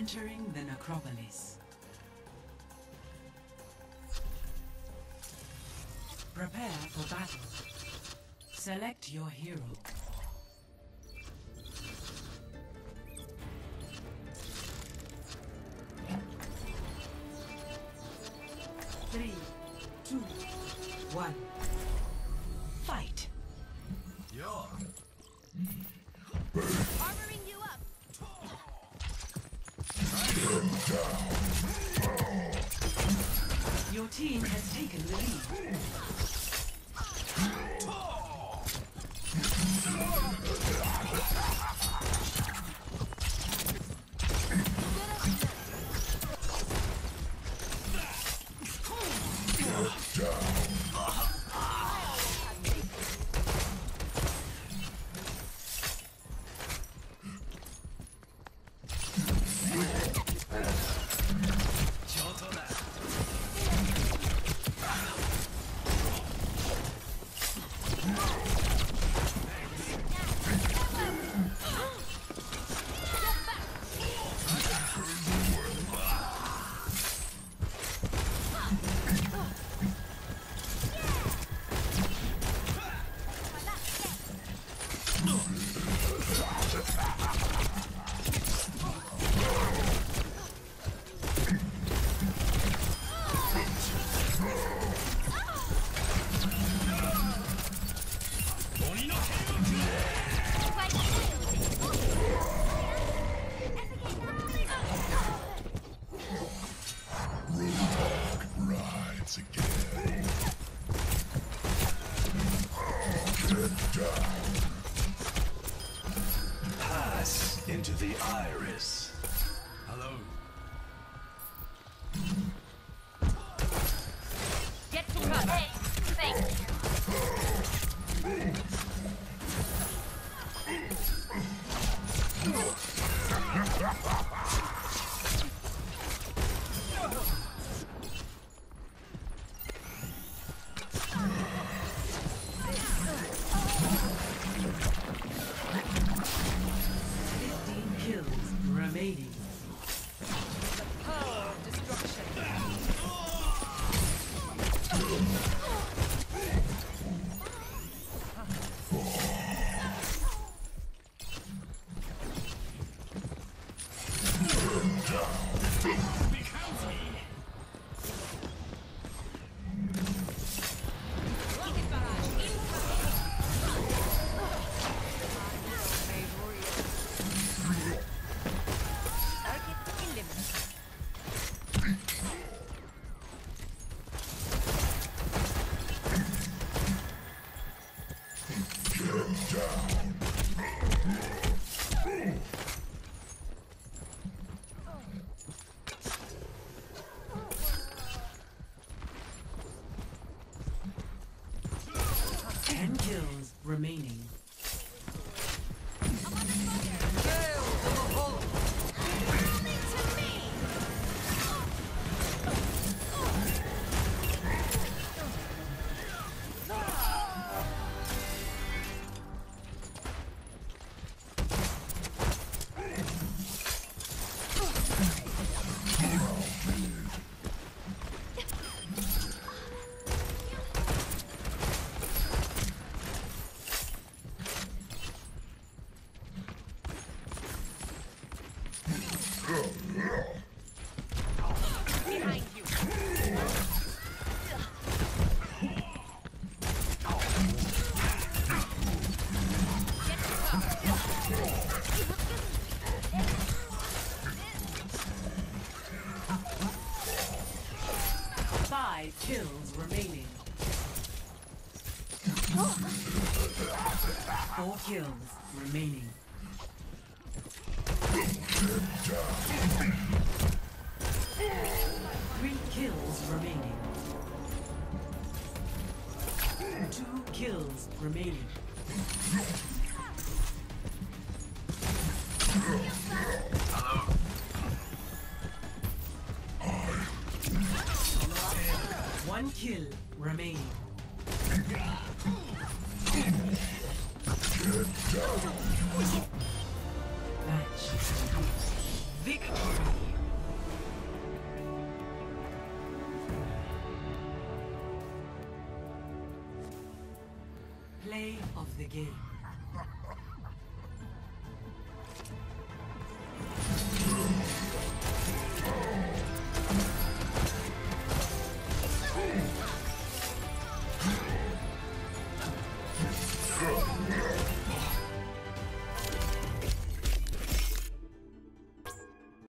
Entering the necropolis. Prepare for battle. Select your hero. Three, two, one. Fight. Yeah. Armoring Your team has taken the lead. Pass into the iris. Hello. Kills remaining. Power of destruction. Ten kills remaining. Five kills remaining. Four kills remaining. Three kills remaining. Two kills remaining. One kill remaining match. Victory! Play of the game.